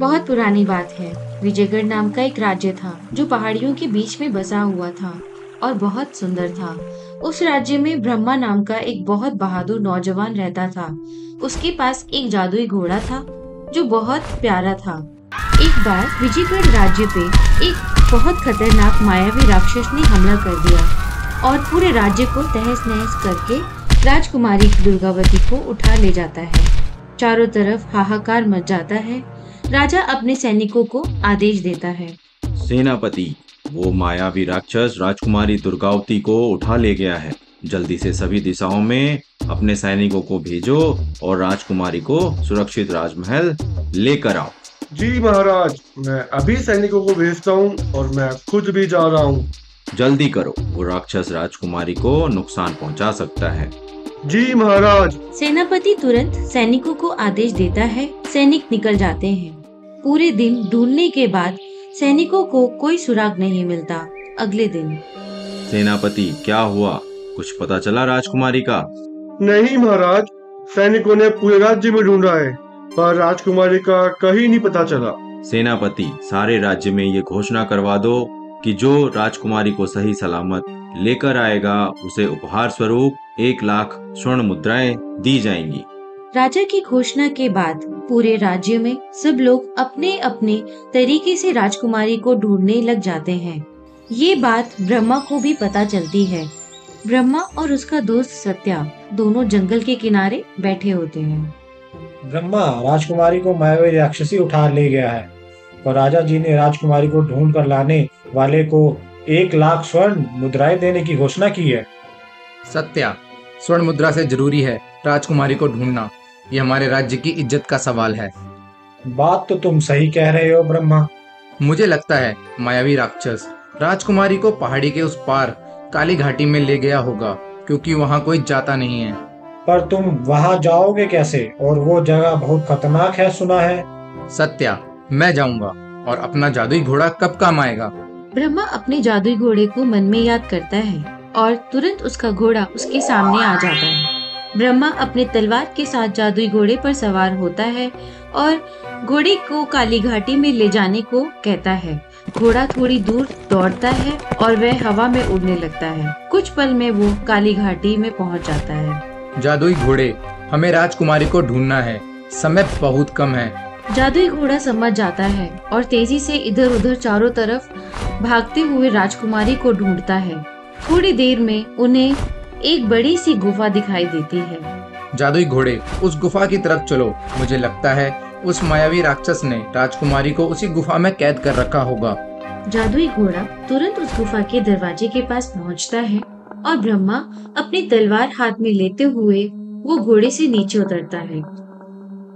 बहुत पुरानी बात है। विजयगढ़ नाम का एक राज्य था, जो पहाड़ियों के बीच में बसा हुआ था और बहुत सुंदर था। उस राज्य में ब्रह्मा नाम का एक बहुत बहादुर नौजवान रहता था। उसके पास एक जादुई घोड़ा था, जो बहुत प्यारा था। एक बार विजयगढ़ राज्य पे एक बहुत खतरनाक मायावी राक्षस ने हमला कर दिया और पूरे राज्य को तहस नहस करके राजकुमारी दुर्गावती को उठा ले जाता है। चारों तरफ़ हाहाकार मच जाता है राजा अपने सैनिकों को आदेश देता है। सेनापति वो मायावी राक्षस राजकुमारी दुर्गावती को उठा ले गया है। जल्दी से सभी दिशाओं में अपने सैनिकों को भेजो और राजकुमारी को सुरक्षित राजमहल लेकर आओ। जी महाराज मैं अभी सैनिकों को भेजता हूँ और मैं खुद भी जा रहा हूँ। जल्दी करो वो राक्षस राजकुमारी को नुकसान पहुँचा सकता है। जी महाराज। सेनापति तुरंत सैनिकों को आदेश देता है सैनिक निकल जाते हैं। पूरे दिन ढूँढने के बाद सैनिकों को कोई सुराग नहीं मिलता। अगले दिन। सेनापति क्या हुआ? कुछ पता चला राजकुमारी का? नहीं महाराज सैनिकों ने पूरे राज्य में ढूंढा है पर राजकुमारी का कहीं नहीं पता चला। सेनापति सारे राज्य में ये घोषणा करवा दो कि जो राजकुमारी को सही सलामत लेकर आएगा उसे उपहार स्वरूप एक लाख स्वर्ण मुद्राएँ दी जाएँगी। राजा की घोषणा के बाद पूरे राज्य में सब लोग अपने अपने तरीके से राजकुमारी को ढूँढने लग जाते हैं। ये बात ब्रह्मा को भी पता चलती है। ब्रह्मा और उसका दोस्त सत्या दोनों जंगल के किनारे बैठे होते हैं। ब्रह्मा राजकुमारी को मायावी राक्षसी उठा ले गया है और राजा जी ने राजकुमारी को ढूंढ कर लाने वाले को एक लाख स्वर्ण मुद्राएँ देने की घोषणा की है। सत्या स्वर्ण मुद्रा से ज़रूरी है राजकुमारी को ढूंढना। ये हमारे राज्य की इज़्ज़त का सवाल है। बात तो तुम सही कह रहे हो ब्रह्मा। मुझे लगता है मायावी राक्षस राजकुमारी को पहाड़ी के उस पार काली घाटी में ले गया होगा क्योंकि वहाँ कोई जाता नहीं है। पर तुम वहाँ जाओगे कैसे? और वो जगह बहुत खतरनाक है सुना है। सत्या मैं जाऊँगा और अपना जादुई घोड़ा कब काम आएगा? ब्रह्मा अपने जादुई घोड़े को मन में याद करता है और तुरंत उसका घोड़ा उसके सामने आ जाता है। ब्रह्मा अपने तलवार के साथ जादुई घोड़े पर सवार होता है और घोड़े को काली घाटी में ले जाने को कहता है। घोड़ा थोड़ी दूर दौड़ता है और वह हवा में उड़ने लगता है। कुछ पल में वो काली घाटी में पहुँच जाता है। जादुई घोड़े हमें राजकुमारी को ढूंढना है। समय बहुत कम है। जादुई घोड़ा समझ जाता है और तेज़ी से इधर उधर चारों तरफ़ भागते हुए राजकुमारी को ढूंढता है। थोड़ी देर में उन्हें एक बड़ी सी गुफा दिखाई देती है। जादुई घोड़े उस गुफा की तरफ़ चलो। मुझे लगता है उस मायावी राक्षस ने राजकुमारी को उसी गुफा में कैद कर रखा होगा। जादुई घोड़ा तुरंत उस गुफा के दरवाजे के पास पहुँचता है और ब्रह्मा अपनी तलवार हाथ में लेते हुए वो घोड़े से नीचे उतरता है।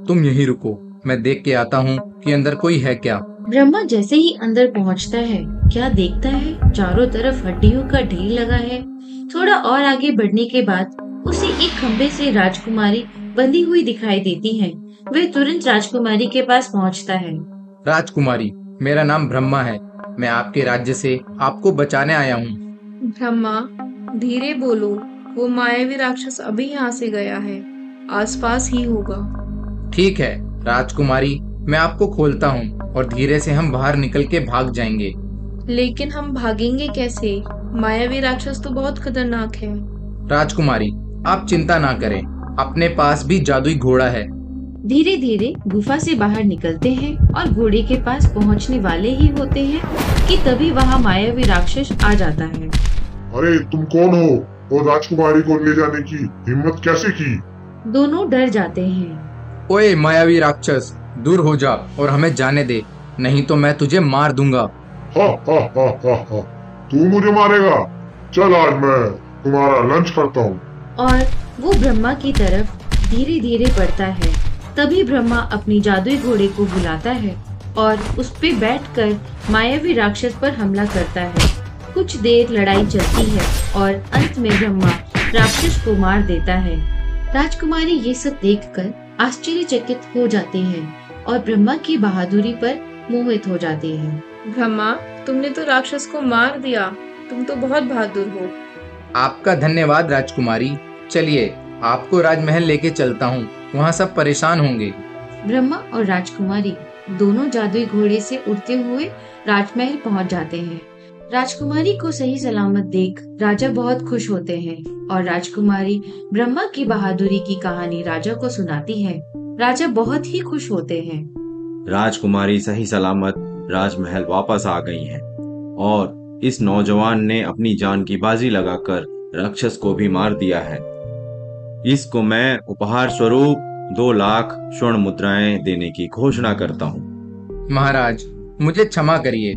तुम यहीं रुको मैं देख के आता हूँ कि अंदर कोई है क्या। ब्रह्मा जैसे ही अंदर पहुँचता है क्या देखता है? चारों तरफ़ हड्डियों का ढेर लगा है। थोड़ा और आगे बढ़ने के बाद उसे एक खंभे से राजकुमारी बंधी हुई दिखाई देती है। वह तुरंत राजकुमारी के पास पहुँचता है। राजकुमारी मेरा नाम ब्रह्मा है। मैं आपके राज्य से आपको बचाने आया हूँ। ब्रह्मा धीरे बोलो वो मायावी राक्षस अभी यहाँ से गया है। आसपास ही होगा। ठीक है राजकुमारी मैं आपको खोलता हूँ और धीरे से हम बाहर निकल के भाग जाएँगे। लेकिन हम भागेंगे कैसे? मायावी राक्षस तो बहुत खतरनाक है। राजकुमारी आप चिंता ना करें। अपने पास भी जादुई घोड़ा है। धीरे धीरे गुफा से बाहर निकलते हैं और घोड़े के पास पहुँचने वाले ही होते हैं कि तभी वहाँ मायावी राक्षस आ जाता है। अरे तुम कौन हो? और राजकुमारी को ले जाने की हिम्मत कैसे की? दोनों डर जाते हैं। ओए मायावी राक्षस दूर हो जा और हमें जाने दे नहीं तो मैं तुझे मार दूँगा। हा हा हा हा हा। तू मुझे मारेगा। चल आज मैं तुम्हारा लंच करता हूँ। और वो ब्रह्मा की तरफ़ धीरे धीरे बढ़ता है। तभी ब्रह्मा अपनी जादुई घोड़े को बुलाता है और उस पे बैठकर मायावी राक्षस पर हमला करता है। कुछ देर लड़ाई चलती है और अंत में ब्रह्मा राक्षस को मार देता है। राजकुमारी ये सब देखकर आश्चर्यचकित हो जाते हैं और ब्रह्मा की बहादुरी पर मोहित हो जाते हैं। ब्रह्मा तुमने तो राक्षस को मार दिया। तुम तो बहुत बहादुर हो। आपका धन्यवाद राजकुमारी। चलिए आपको राजमहल लेके चलता हूँ। वहाँ सब परेशान होंगे। ब्रह्मा और राजकुमारी दोनों जादुई घोड़े से उड़ते हुए राजमहल पहुँच जाते हैं। राजकुमारी को सही सलामत देख राजा बहुत खुश होते हैं और राजकुमारी ब्रह्मा की बहादुरी की कहानी राजा को सुनाती है। राजा बहुत ही खुश होते हैं। राजकुमारी सही सलामत राजमहल वापस आ गई हैं और इस नौजवान ने अपनी जान की बाजी लगाकर राक्षस को भी मार दिया है। इसको मैं उपहार स्वरूप दो लाख स्वर्ण मुद्राएँ देने की घोषणा करता हूँ। महाराज मुझे क्षमा करिए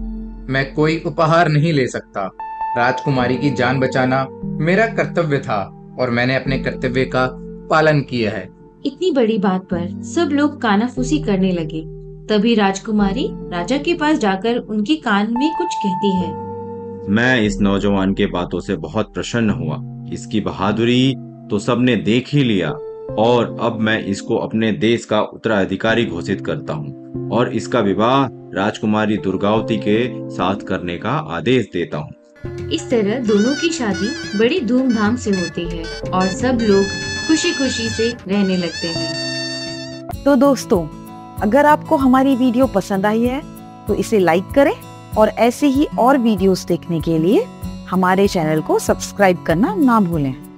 मैं कोई उपहार नहीं ले सकता। राजकुमारी की जान बचाना मेरा कर्तव्य था और मैंने अपने कर्तव्य का पालन किया है। इतनी बड़ी बात पर सब लोग कानाफूसी करने लगे। तभी राजकुमारी राजा के पास जाकर उनके कान में कुछ कहती है। मैं इस नौजवान के बातों से बहुत प्रसन्न हुआ। इसकी बहादुरी तो सबने देख ही लिया और अब मैं इसको अपने देश का उत्तराधिकारी घोषित करता हूँ और इसका विवाह राजकुमारी दुर्गावती के साथ करने का आदेश देता हूँ। इस तरह दोनों की शादी बड़ी धूमधाम से होती है और सब लोग खुशी खुशी से रहने लगते हैं। तो दोस्तों अगर आपको हमारी वीडियो पसंद आई है तो इसे लाइक करें और ऐसे ही और वीडियोस देखने के लिए हमारे चैनल को सब्सक्राइब करना ना भूलें।